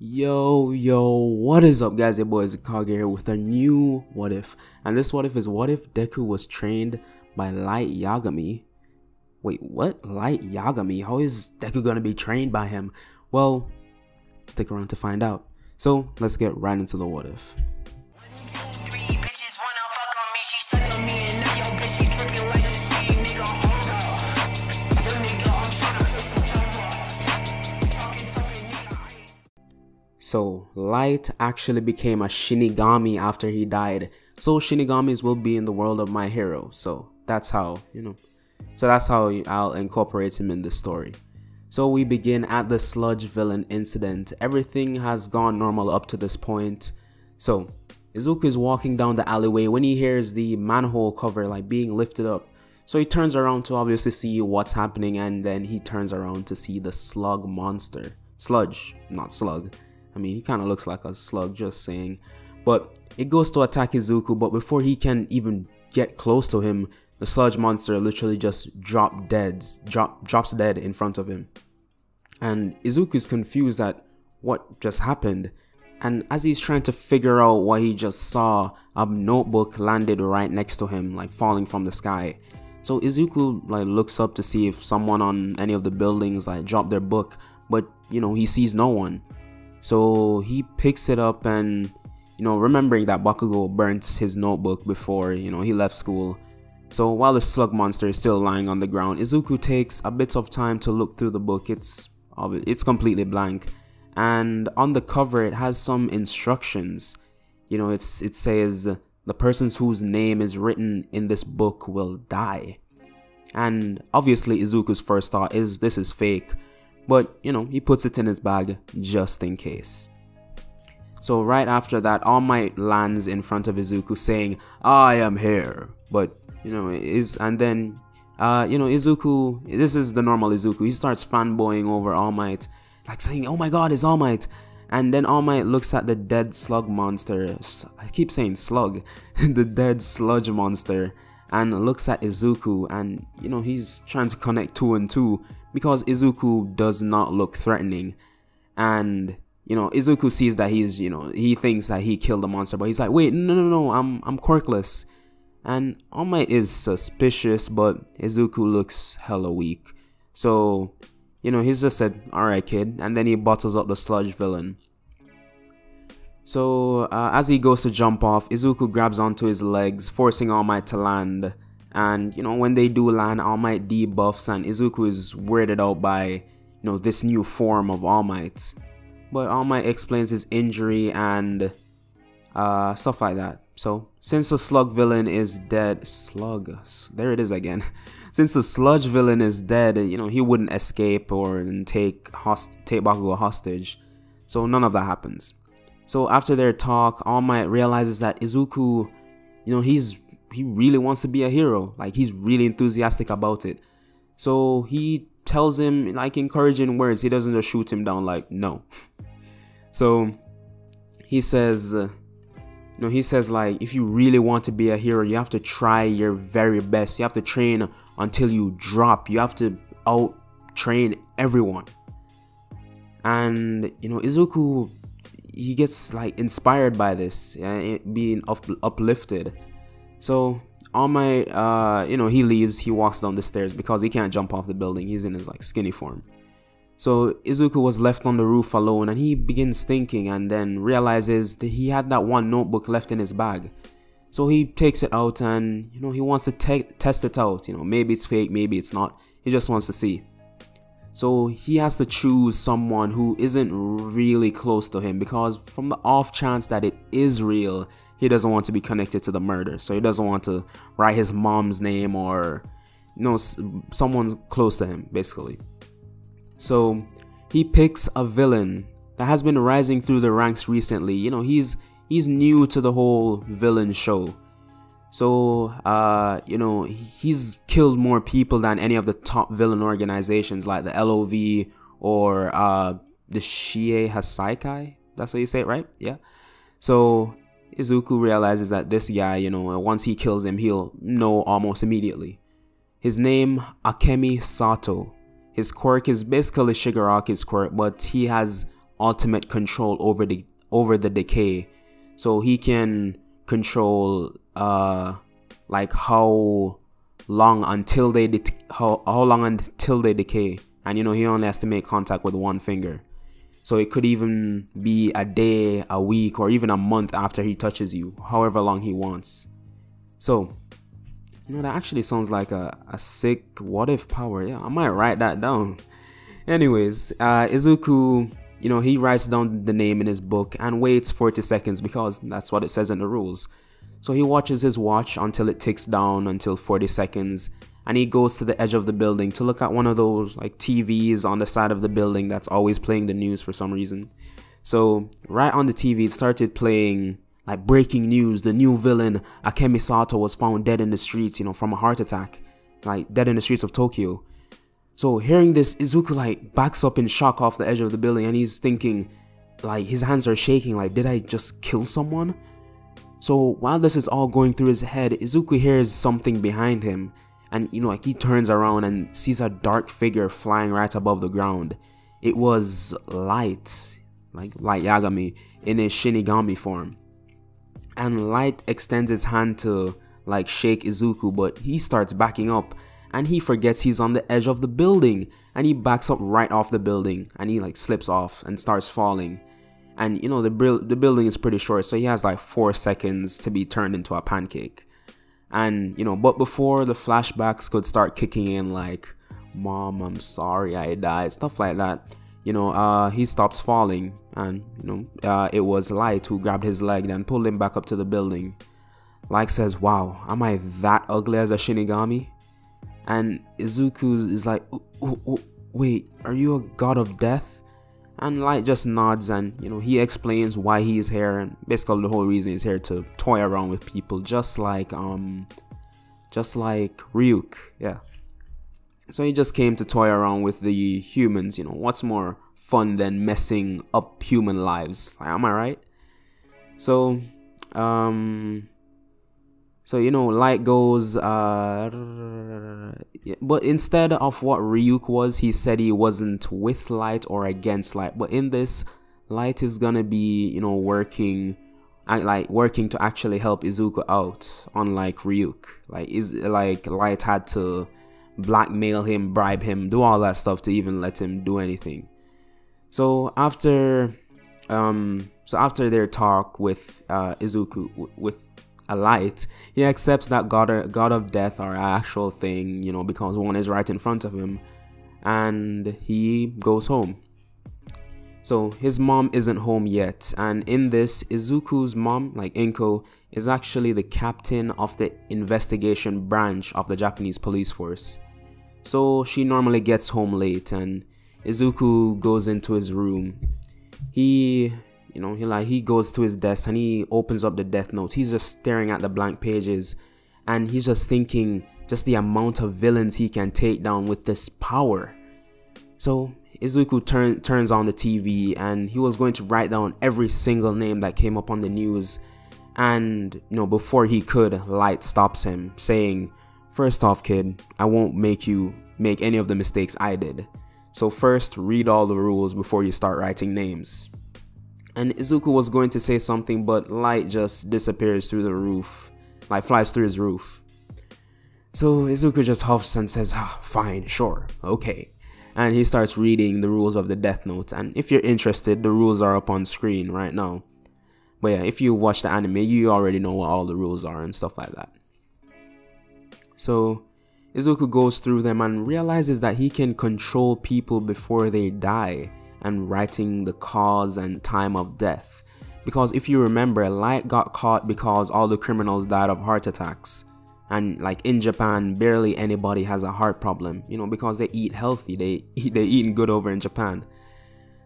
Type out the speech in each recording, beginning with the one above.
Yo, yo, what is up guys, your boy Kage here with a new what if. And this what if is what if Deku was trained by Light Yagami? Wait, what? Light Yagami? How is Deku gonna be trained by him? Well, stick around to find out. So, let's get right into the what if. So, Light actually became a Shinigami after he died. So, Shinigamis will be in the world of My Hero. So, that's how, you know. So, that's how I'll incorporate him in the story. So, we begin at the Sludge Villain incident. Everything has gone normal up to this point. So, Izuku is walking down the alleyway when he hears the manhole cover like being lifted up. So he turns around to obviously see what's happening and then he turns around to see the slug monster. Sludge, not slug. I mean, he kind of looks like a slug, just saying. But it goes to attack Izuku, but before he can even get close to him, the sludge monster literally just drop dead, drop, drops dead in front of him. And Izuku is confused at what just happened. And as he's trying to figure out what he just saw, a notebook landed right next to him, like falling from the sky. So Izuku like looks up to see if someone on any of the buildings like dropped their book, but you know, he sees no one. So he picks it up and you know, remembering that Bakugo burnt his notebook before, you know, he left school. So while the slug monster is still lying on the ground, Izuku takes a bit of time to look through the book. It's it's completely blank. And on the cover it has some instructions. You know, it's it says the persons whose name is written in this book will die. And obviously Izuku's first thought is this is fake, but you know, he puts it in his bag just in case. So right after that, All Might lands in front of Izuku saying, I am here. But, you know, is and then uh, you know, Izuku, this is the normal Izuku. He starts fanboying over All Might, like saying, Oh my god, it's All Might. And then All Might looks at the dead slug monster. I keep saying slug, the dead sludge monster, and looks at Izuku. And, you know, he's trying to connect two and two because Izuku does not look threatening. And you know, Izuku sees that he's, you know, he thinks that he killed the monster, but he's like, wait, no, no, no, I'm, I'm quirkless. And All Might is suspicious, but Izuku looks hella weak. So, you know, he's just said, alright, kid, and then he bottles up the sludge villain. So, uh, as he goes to jump off, Izuku grabs onto his legs, forcing All Might to land. And, you know, when they do land, All Might debuffs, and Izuku is weirded out by, you know, this new form of All Might but All Might explains his injury and uh, stuff like that. So, since the slug villain is dead, slug, there it is again. since the sludge villain is dead, you know, he wouldn't escape or take host take Bakugo hostage. So none of that happens. So after their talk, All Might realizes that Izuku, you know, he's he really wants to be a hero. Like he's really enthusiastic about it. So he tells him like encouraging words. He doesn't just shoot him down like no. So he says, uh, you know, he says like if you really want to be a hero, you have to try your very best. You have to train until you drop. You have to out train everyone. And you know, Izuku, he gets like inspired by this, being up, uplifted. So all my uh you know he leaves he walks down the stairs because he can't jump off the building. He's in his like skinny form. So izuku was left on the roof alone and he begins thinking and then realizes that he had that one notebook left in his bag. So he takes it out and you know he wants to te- test it out. You know maybe it's fake maybe it's not. He just wants to see. So he has to choose someone who isn't really close to him because from the off chance that it is real he doesn't want to be connected to the murder. So he doesn't want to write his mom's name or you know someone close to him basically. So he picks a villain that has been rising through the ranks recently. You know, he's he's new to the whole villain show. So, uh, you know, he's killed more people than any of the top villain organizations like the LOV or uh, the Shie Hassaikai. That's how you say it, right? Yeah. So Izuku realizes that this guy, you know, once he kills him, he'll know almost immediately. His name, Akemi Sato. His quirk is basically Shigaraki's quirk, but he has ultimate control over the over the decay. So he can control uh like how long until they how how long until they decay. And you know, he only has to make contact with one finger. So it could even be a day, a week, or even a month after he touches you, however long he wants. So, you know, that actually sounds like a, a sick what if power. Yeah, I might write that down. Anyways, uh, Izuku, you know, he writes down the name in his book and waits 40 seconds because that's what it says in the rules. So he watches his watch until it ticks down until 40 seconds and he goes to the edge of the building to look at one of those like TVs on the side of the building that's always playing the news for some reason. So right on the TV it started playing like breaking news, the new villain Akemi Sato was found dead in the streets, you know, from a heart attack. Like dead in the streets of Tokyo. So hearing this, Izuku like backs up in shock off the edge of the building and he's thinking like his hands are shaking like did I just kill someone? So while this is all going through his head, Izuku hears something behind him and you know like he turns around and sees a dark figure flying right above the ground. It was Light, like Light Yagami in his Shinigami form. And Light extends his hand to like shake Izuku, but he starts backing up. And he forgets he's on the edge of the building. And he backs up right off the building. And he like slips off and starts falling. And you know the the building is pretty short so he has like 4 seconds to be turned into a pancake and you know but before the flashbacks could start kicking in like mom i'm sorry i died stuff like that you know uh he stops falling and you know uh it was light who grabbed his leg and pulled him back up to the building. Like says wow am i that ugly as a shinigami? And izuku is like wait are you a god of death and light just nods and you know he explains why he is here and basically the whole reason he's here to toy around with people just like um just like ryuk yeah. So he just came to toy around with the humans you know what's more fun than messing up human lives am i right? So um so you know, light goes. Uh, but instead of what Ryuk was, he said he wasn't with light or against light. But in this, light is gonna be you know working, like working to actually help Izuku out. Unlike Ryuk, like is like light had to blackmail him, bribe him, do all that stuff to even let him do anything. So after, um, so after their talk with uh, Izuku with a light, he accepts that God, uh, God of death are actual thing, you know, because one is right in front of him, and he goes home. So his mom isn't home yet, and in this, Izuku's mom, like Inko, is actually the captain of the investigation branch of the Japanese police force. So she normally gets home late, and Izuku goes into his room. He you know, he like he goes to his desk and he opens up the death note. He's just staring at the blank pages and he's just thinking just the amount of villains he can take down with this power. So Izuku turn, turns on the TV and he was going to write down every single name that came up on the news. And, you know, before he could, Light stops him, saying, First off, kid, I won't make you make any of the mistakes I did. So, first, read all the rules before you start writing names and Izuku was going to say something, but light just disappears through the roof, like flies through his roof. So Izuku just huffs and says, ah, fine, sure, okay. And he starts reading the rules of the Death Note. And if you're interested, the rules are up on screen right now. But yeah, if you watch the anime, you already know what all the rules are and stuff like that. So Izuku goes through them and realizes that he can control people before they die and writing the cause and time of death. Because if you remember, Light got caught because all the criminals died of heart attacks. And like in Japan, barely anybody has a heart problem, you know, because they eat healthy, they eat, they eating good over in Japan.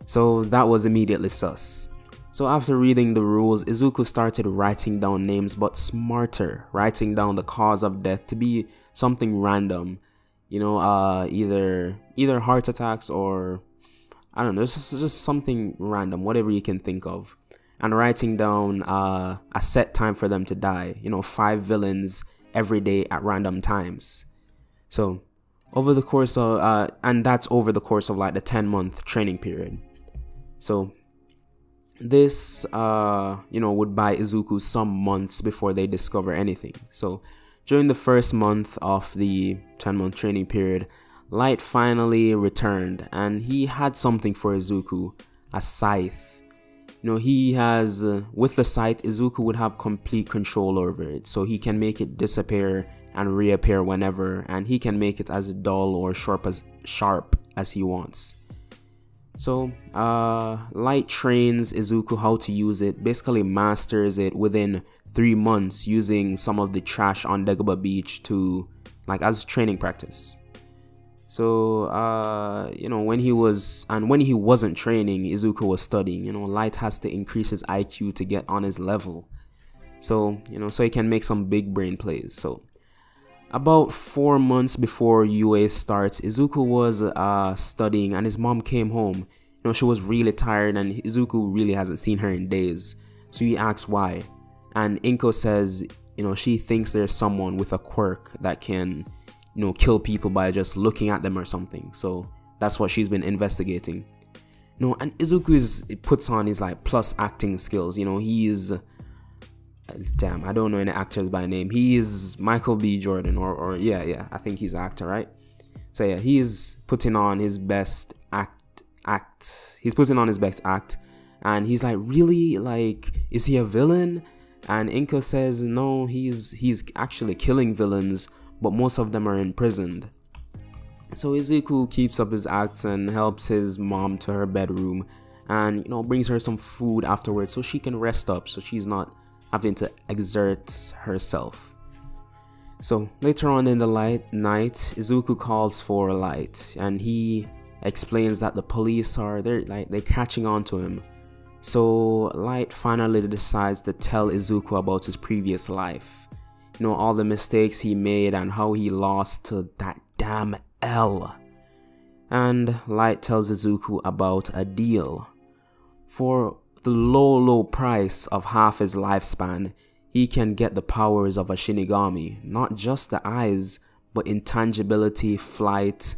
So that was immediately sus. So after reading the rules, Izuku started writing down names, but smarter, writing down the cause of death to be something random, you know, uh, either either heart attacks or I don't know, it's just, something random, whatever you can think of. And writing down uh, a set time for them to die, you know, five villains every day at random times. So, over the course of, uh, and that's over the course of like the 10 month training period. So, this uh you know would buy Izuku some months before they discover anything. So during the first month of the 10 month training period, Light finally returned and he had something for Izuku, a scythe. You know, he has uh, with the scythe Izuku would have complete control over it. So he can make it disappear and reappear whenever and he can make it as dull or sharp as sharp as he wants. So, uh, Light trains Izuku how to use it, basically masters it within three months using some of the trash on Dagobah Beach to, like, as training practice. So, uh, you know, when he was, and when he wasn't training, Izuku was studying. You know, Light has to increase his IQ to get on his level. So, you know, so he can make some big brain plays. So, about four months before UA starts, Izuku was uh, studying and his mom came home. You know, she was really tired and Izuku really hasn't seen her in days. So he asks why. And Inko says, you know, she thinks there's someone with a quirk that can, you know, kill people by just looking at them or something. So that's what she's been investigating. Know, and Izuku is puts on his like plus acting skills. You know, he's uh, damn, I don't know any actors by name. He is Michael B. Jordan, or or yeah, yeah, I think he's an actor, right? So yeah, he's putting on his best act act. He's putting on his best act, and he's like, really, like, is he a villain? And Inko says, no, he's he's actually killing villains, but most of them are imprisoned. So Izuku keeps up his acts and helps his mom to her bedroom, and you know brings her some food afterwards so she can rest up, so she's not having to exert herself. So later on in the light night, Izuku calls for a Light and he explains that the police are they're like they're catching on to him. So Light finally decides to tell Izuku about his previous life. You know, all the mistakes he made and how he lost to that damn L. And Light tells Izuku about a deal. For the low, low price of half his lifespan, he can get the powers of a Shinigami, not just the eyes, but intangibility, flight,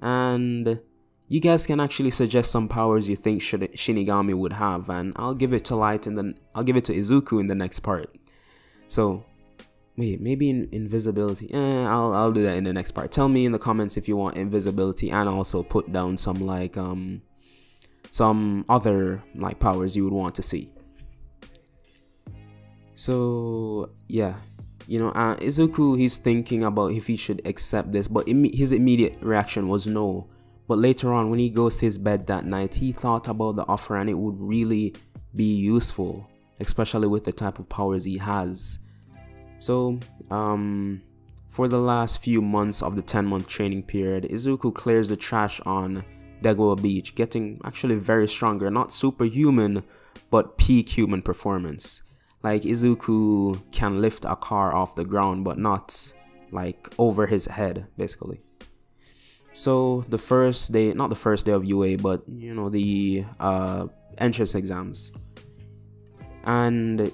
and you guys can actually suggest some powers you think Shinigami would have, and I'll give it to Light and then I'll give it to Izuku in the next part. So, wait, maybe in invisibility. Eh, I'll I'll do that in the next part. Tell me in the comments if you want invisibility, and also put down some like um some other like powers you would want to see. So yeah, you know, uh, Izuku he's thinking about if he should accept this, but Im- his immediate reaction was no. But later on, when he goes to his bed that night, he thought about the offer and it would really be useful, especially with the type of powers he has. So, um, for the last few months of the 10 month training period, Izuku clears the trash on Dagobah Beach, getting actually very stronger, not superhuman, but peak human performance. Like Izuku can lift a car off the ground, but not like over his head, basically. So the first day, not the first day of UA, but you know the uh, entrance exams, and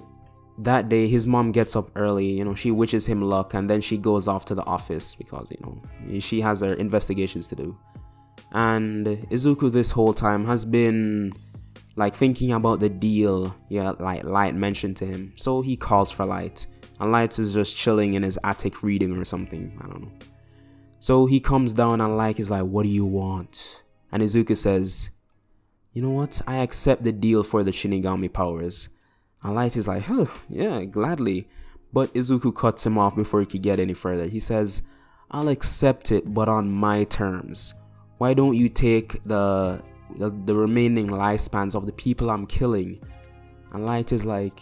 that day his mom gets up early. You know she wishes him luck, and then she goes off to the office because you know she has her investigations to do. And Izuku this whole time has been like thinking about the deal yeah like light mentioned to him. So he calls for light and light is just chilling in his attic reading or something i don't know. So he comes down and light is like what do you want? And izuku says you know what? I accept the deal for the shinigami powers and light is like huh yeah gladly but izuku cuts him off before he could get any further he says i'll accept it but on my terms why don't you take the the, the remaining lifespans of the people I'm killing? And Light is like,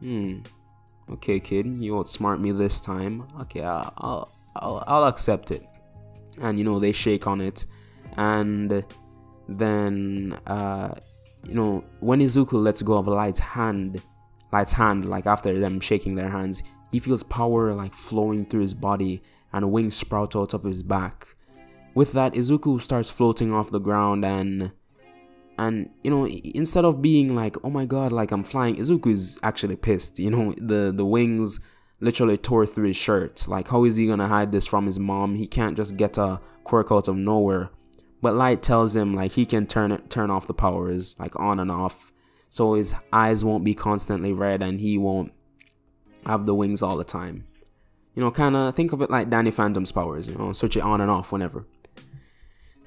hmm, okay, kid, you outsmart me this time. Okay, I'll, I'll, I'll accept it. And you know, they shake on it. And then, uh, you know, when Izuku lets go of Light's hand, Light's hand, like after them shaking their hands, he feels power like flowing through his body and wings sprout out of his back. With that izuku starts floating off the ground and and you know instead of being like oh my god like i'm flying izuku is actually pissed you know the the wings literally tore through his shirt. Like how is he gonna hide this from his mom? He can't just get a quirk out of nowhere. But light tells him like he can turn it turn off the powers like on and off so his eyes won't be constantly red and he won't have the wings all the time. You know, kind of think of it like Danny Phantom's powers, you know, switch it on and off whenever.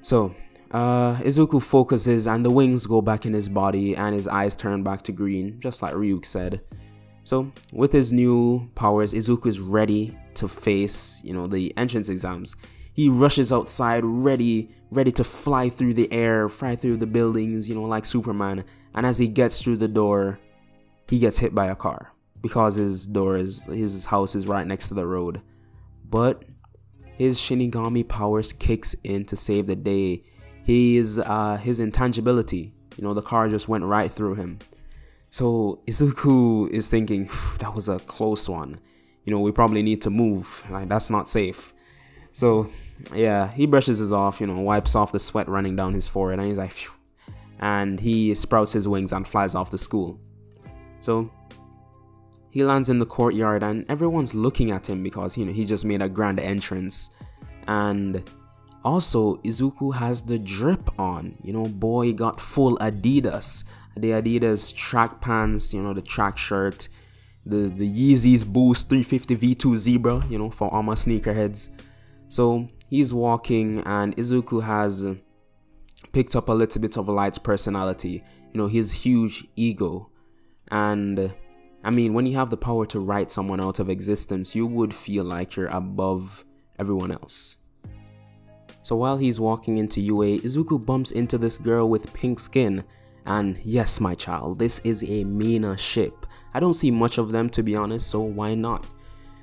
So, uh, Izuku focuses and the wings go back in his body and his eyes turn back to green, just like Ryuk said. So, with his new powers, Izuku is ready to face, you know, the entrance exams. He rushes outside, ready, ready to fly through the air, fly through the buildings, you know, like Superman. And as he gets through the door, he gets hit by a car because his door is his house is right next to the road. But his Shinigami powers kicks in to save the day. His uh his intangibility, you know, the car just went right through him. So Izuku is thinking that was a close one. You know, we probably need to move. Like that's not safe. So yeah, he brushes his off, you know, wipes off the sweat running down his forehead, and he's like, Phew. And he sprouts his wings and flies off to school. So he lands in the courtyard, and everyone's looking at him because you know he just made a grand entrance, and also Izuku has the drip on. You know, boy got full Adidas, the Adidas track pants, you know, the track shirt, the the Yeezys Boost 350 V2 Zebra, you know, for all my sneakerheads. So he's walking, and Izuku has picked up a little bit of Light's personality. You know, his huge ego, and I mean, when you have the power to write someone out of existence, you would feel like you're above everyone else. So while he's walking into UA, Izuku bumps into this girl with pink skin. And yes, my child, this is a Mina ship. I don't see much of them to be honest, so why not?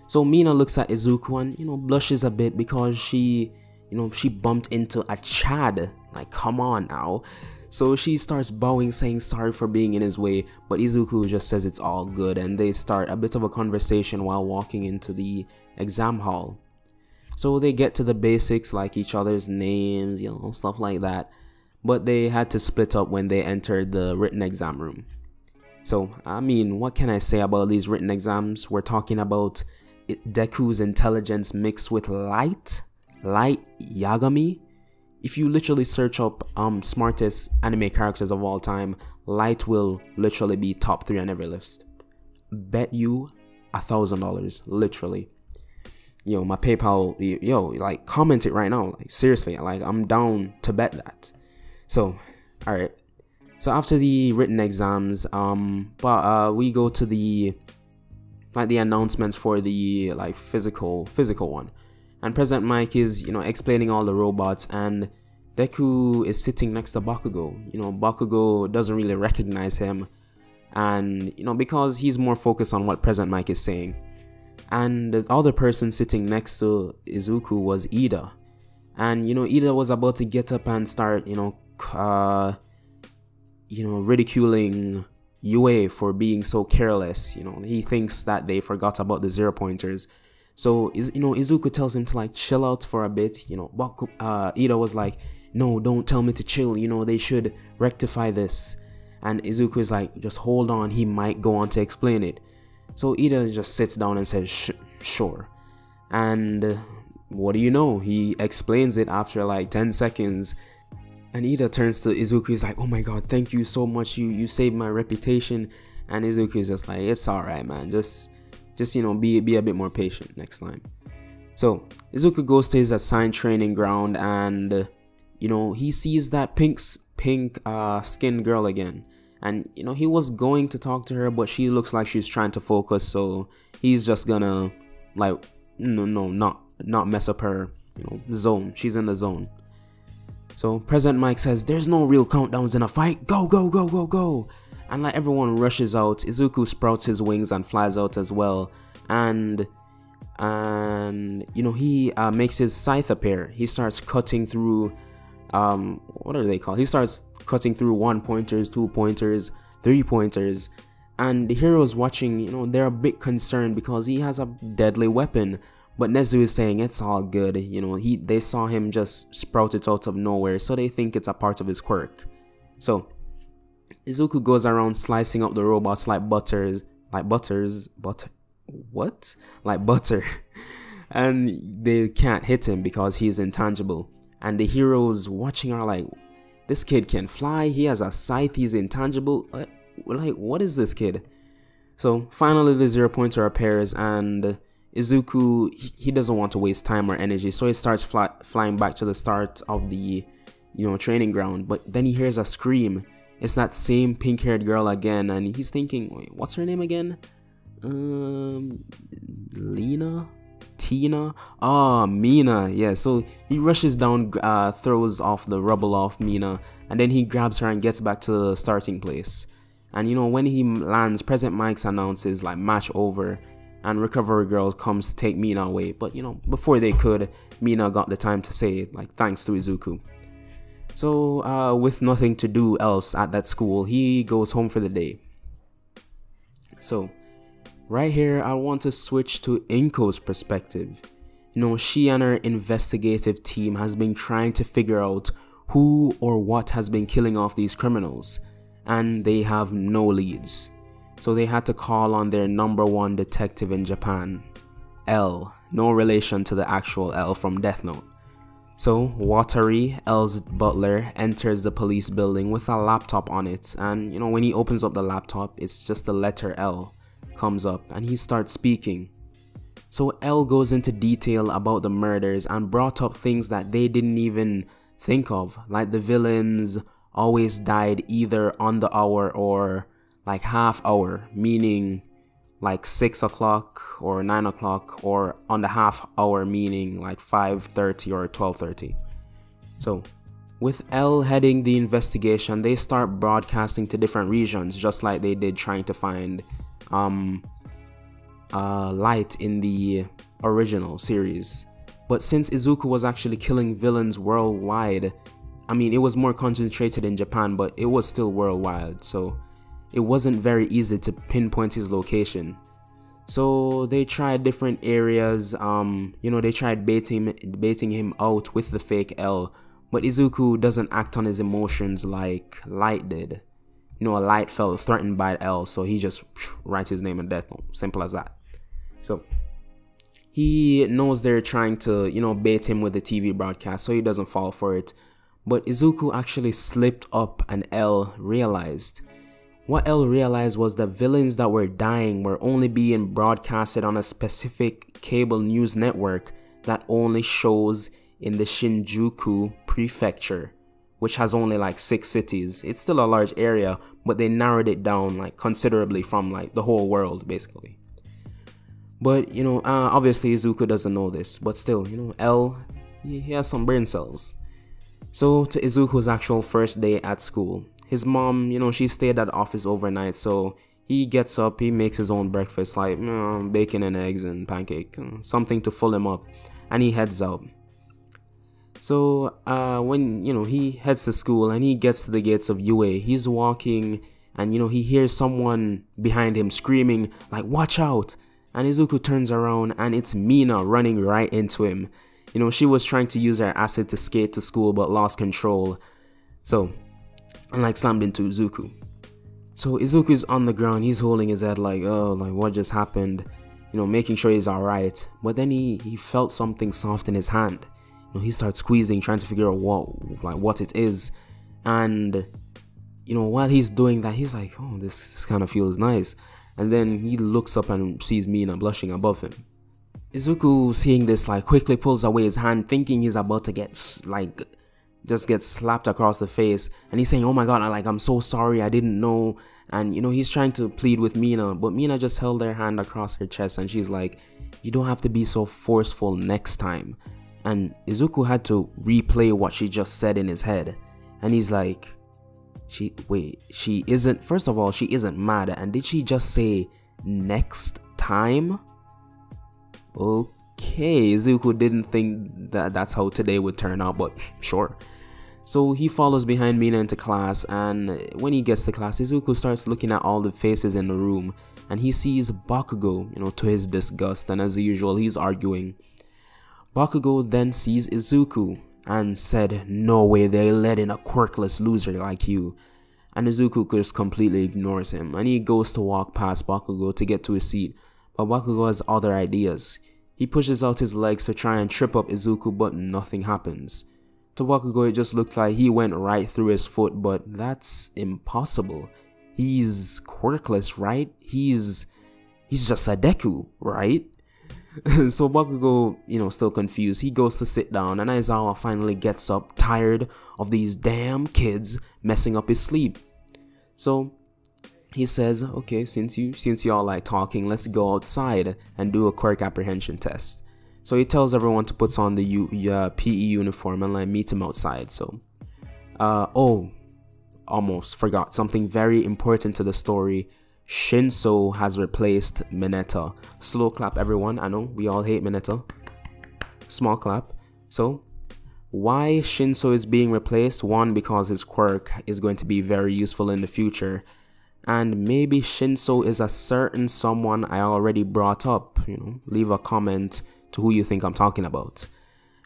So Mina looks at Izuku and, you know, blushes a bit because she, you know, she bumped into a Chad. Like, come on now. So she starts bowing, saying sorry for being in his way, but Izuku just says it's all good and they start a bit of a conversation while walking into the exam hall. So they get to the basics like each other's names, you know, stuff like that. But they had to split up when they entered the written exam room. So, I mean, what can I say about these written exams? We're talking about Deku's intelligence mixed with light, light Yagami. If you literally search up um smartest anime characters of all time, Light will literally be top three on every list. Bet you a thousand dollars, literally yo, my PayPal, yo, like comment it right now. Like seriously, like I'm down to bet that. So, all right. So after the written exams, um, but uh, we go to the like the announcements for the like physical physical one, and Present Mic is you know explaining all the robots, and Deku is sitting next to Bakugo. You know, Bakugo doesn't really recognize him, and you know because he's more focused on what Present Mic is saying and the other person sitting next to Izuku was Iida. And you know, Iida was about to get up and start, you know, uh, you know, ridiculing UA for being so careless. You know, he thinks that they forgot about the zero pointers. So, you know, Izuku tells him to like chill out for a bit. You know, Baku, uh, Iida was like, "No, don't tell me to chill. You know, they should rectify this." And Izuku is like, "Just hold on. He might go on to explain it." So Iida just sits down and says, sure. And uh, what do you know? He explains it after like 10 seconds. And Iida turns to Izuku, he's like, oh my god, thank you so much. You you saved my reputation. And Izuku is just like, it's alright, man. Just just you know, be be a bit more patient next time. So Izuku goes to his assigned training ground and you know, he sees that pink's pink uh skin girl again. And you know he was going to talk to her but she looks like she's trying to focus so he's just gonna like no no not not mess up her you know zone. She's in the zone so Present Mic says there's no real countdowns in a fight. Go go go go go. And like everyone rushes out izuku sprouts his wings and flies out as well. And and you know he uh, makes his scythe appear. He starts cutting through um what are they called? He starts cutting through one pointers two pointers three pointers. And the heroes watching you know they're a bit concerned because he has a deadly weapon but nezu is saying it's all good you know he they saw him just sprout it out of nowhere so they think it's a part of his quirk so izuku goes around slicing up the robots like butters like butters butter what like butter and they can't hit him because he's intangible and the heroes watching are like, this kid can fly, he has a scythe, he's intangible. Uh, like what is this kid? So finally, the zero pointer appears, and Izuku he, doesn't want to waste time or energy, so he starts fly, flying back to the start of the you know training ground. But then he hears a scream. It's that same pink-haired girl again, and he's thinking, what's her name again? Um, Lena, Tina. Ah, Mina. Yeah. So he rushes down, uh, throws off the rubble off Mina, and then he grabs her and gets back to the starting place. And you know, when he lands, Present Mic's announces like match over, and Recovery Girl comes to take Mina away. But you know, before they could, Mina got the time to say like thanks to Izuku. So, uh, with nothing to do else at that school, he goes home for the day. So, right here, I want to switch to Inko's perspective. You know, she and her investigative team has been trying to figure out who or what has been killing off these criminals, and they have no leads. So they had to call on their number one detective in Japan, L, no relation to the actual L from Death Note. So, Watari, L's butler, enters the police building with a laptop on it, and you know, when he opens up the laptop, it's just the letter L comes up and he starts speaking. So, L goes into detail about the murders and brought up things that they didn't even think of, like the villains always died either on the hour or like half hour, meaning like 6 o'clock or 9 o'clock or on the half hour meaning like 5.30 or 12.30 so with l heading the investigation they start broadcasting to different regions just like they did trying to find um uh light in the original series. But since izuku was actually killing villains worldwide i mean it was more concentrated in japan but it was still worldwide. So it wasn't very easy to pinpoint his location. So they tried different areas. Um, you know, they tried baiting baiting him out with the fake L, but Izuku doesn't act on his emotions like Light did. You know, Light felt threatened by L, so he just writes his name in death. Simple as that. So he knows they're trying to, you know, bait him with the TV broadcast, so he doesn't fall for it. But Izuku actually slipped up and L realized. What L realized was that villains that were dying were only being broadcasted on a specific cable news network that only shows in the Shinjuku prefecture, which has only like six cities. It's still a large area, but they narrowed it down like considerably from like the whole world basically. But you know, uh, obviously Izuku doesn't know this, but still, you know, L he has some brain cells. So to Izuku's actual first day at school, his mom, you know, she stayed at the office overnight, so he gets up, he makes his own breakfast, like you know, bacon and eggs and pancake, something to fill him up, and he heads out. So uh, when you know he heads to school and he gets to the gates of UA, he's walking and you know he hears someone behind him screaming like "Watch out!" And Izuku turns around and it's Mina running right into him. You know she was trying to use her acid to skate to school but lost control. So and like slammed into Izuku. So Izuku's on the ground, he's holding his head like, oh, like what just happened? You know, making sure he's alright. But then he, he felt something soft in his hand. You know, he starts squeezing, trying to figure out what like what it is. And you know, while he's doing that, he's like, oh, this, this kind of feels nice. And then he looks up and sees Mina blushing above him. Izuku, seeing this, like quickly pulls away his hand, thinking he's about to get like just gets slapped across the face and he's saying oh my god I like i'm so sorry i didn't know. And you know he's trying to plead with mina but mina just held her hand across her chest and she's like you don't have to be so forceful next time. And izuku had to replay what she just said in his head. And he's like she wait she isn't first of all she isn't mad and did she just say next time? Okay izuku didn't think that that's how today would turn out but sure so he follows behind Mina into class, and when he gets to class, Izuku starts looking at all the faces in the room, and he sees Bakugo, you know, to his disgust, and as usual, he's arguing. Bakugo then sees Izuku and said, No way they let in a quirkless loser like you. And Izuku just completely ignores him, and he goes to walk past Bakugo to get to his seat, but Bakugo has other ideas. He pushes out his legs to try and trip up Izuku, but nothing happens. To Bakugo, it just looked like he went right through his foot, but that's impossible. he's quirkless, right? He's he's just a Deku, right? so Bakugo, you know, still confused. He goes to sit down, and Aizawa finally gets up, tired of these damn kids messing up his sleep. So he says, "Okay, since you since y'all like talking, let's go outside and do a quirk apprehension test." So he tells everyone to put on the U, uh, PE uniform and like meet him outside. So, uh, oh, almost forgot something very important to the story. Shinso has replaced Mineta. Slow clap, everyone. I know we all hate Mineta. Small clap. So, why Shinso is being replaced? One, because his quirk is going to be very useful in the future. And maybe Shinso is a certain someone I already brought up. You know, leave a comment to who you think I'm talking about.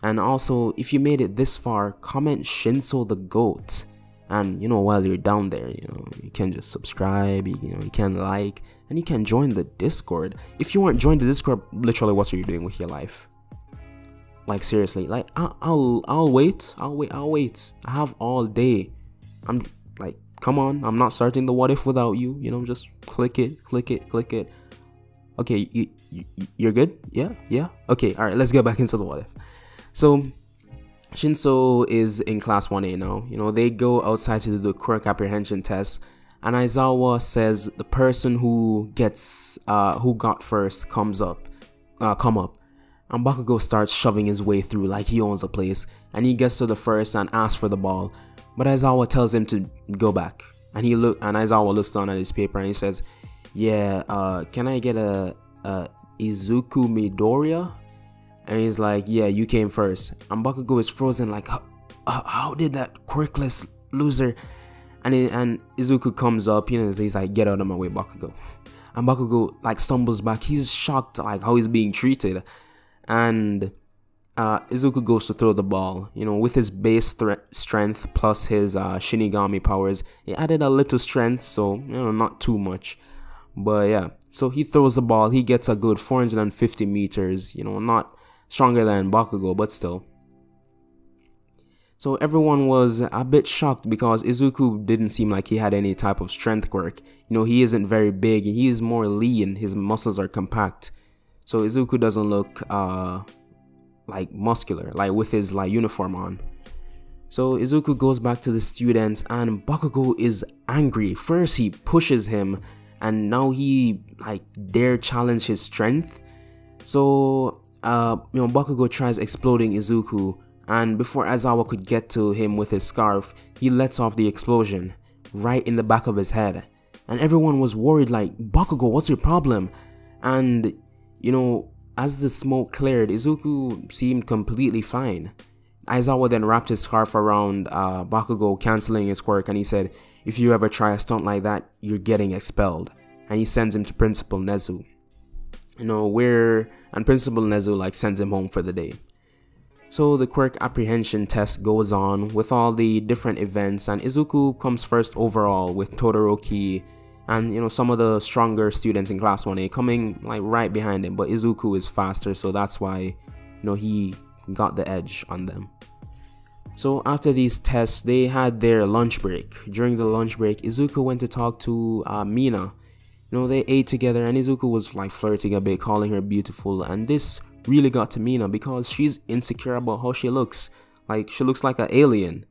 And also, if you made it this far, comment Shinso the GOAT and you know while you're down there you know you can just subscribe you, know you can like and you can join the discord if you weren't joined the discord literally what are you doing with your life like seriously like I'll, I'll i'll wait i'll wait i'll wait i have all day i'm come on i'm not starting the what if without you. You know just click it click it click it. Okay you, you you're good? Yeah yeah? Okay all right let's get back into the what if. So Shinso is in class 1A now. You know, they go outside to do the quirk apprehension test, and Aizawa says the person who gets uh who got first comes up uh come up. And Bakugo starts shoving his way through like he owns the place, and he gets to the first and asks for the ball. But Aizawa tells him to go back. And he look and Aizawa looks down at his paper and he says, Yeah, uh can I get a, a Izuku Midoriya? And he's like, yeah, you came first. And Bakugo is frozen like, how, did that quirkless loser? And and Izuku comes up, you know, he's like, get out of my way, Bakugo. And Bakugo like stumbles back. He's shocked like how he's being treated. And uh, Izuku goes to throw the ball. You know, with his base strength plus his uh, Shinigami powers, he added a little strength, so you know, not too much. But yeah, so he throws the ball. He gets a good 450 meters. You know, not stronger than Bakugo, but still. So everyone was a bit shocked because Izuku didn't seem like he had any type of strength quirk. You know, he isn't very big, he is more lean, his muscles are compact. So Izuku doesn't look uh like muscular, like with his like uniform on. So Izuku goes back to the students and Bakugo is angry. First he pushes him and now he like dare challenge his strength. So uh, you know, Bakugo tries exploding Izuku, and before Aizawa could get to him with his scarf, he lets off the explosion right in the back of his head. And everyone was worried, like, Bakugo, what's your problem? And, you know, as the smoke cleared, Izuku seemed completely fine. Aizawa then wrapped his scarf around uh, Bakugo, canceling his quirk, and he said, If you ever try a stunt like that, you're getting expelled. And he sends him to Principal Nezu you know, where and Principal Nezu like sends him home for the day. So the quirk apprehension test goes on with all the different events and Izuku comes first overall with Todoroki and you know some of the stronger students in class 1A coming like right behind him but Izuku is faster so that's why you know he got the edge on them. So after these tests they had their lunch break. During the lunch break Izuku went to talk to uh, Mina you know, they ate together and Izuku was like flirting a bit, calling her beautiful, and this really got to Mina because she's insecure about how she looks. Like she looks like an alien.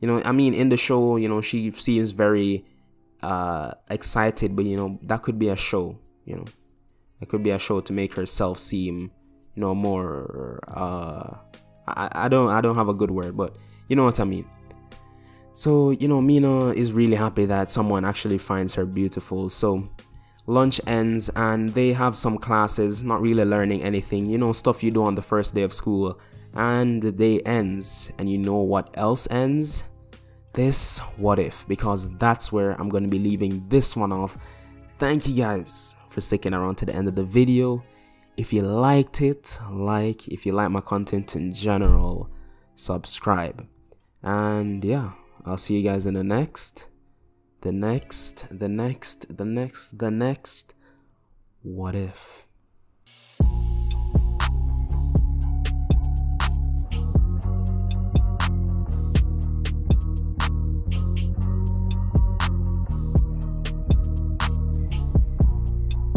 You know, I mean in the show, you know, she seems very uh excited, but you know, that could be a show, you know. It could be a show to make herself seem, you know, more uh I, I don't I don't have a good word, but you know what I mean. So, you know, Mina is really happy that someone actually finds her beautiful. So, lunch ends and they have some classes, not really learning anything, you know, stuff you do on the first day of school. And the day ends, and you know what else ends? This what if, because that's where I'm going to be leaving this one off. Thank you guys for sticking around to the end of the video. If you liked it, like, if you like my content in general, subscribe. And yeah, I'll see you guys in the next the next, the next, the next, the next. What if?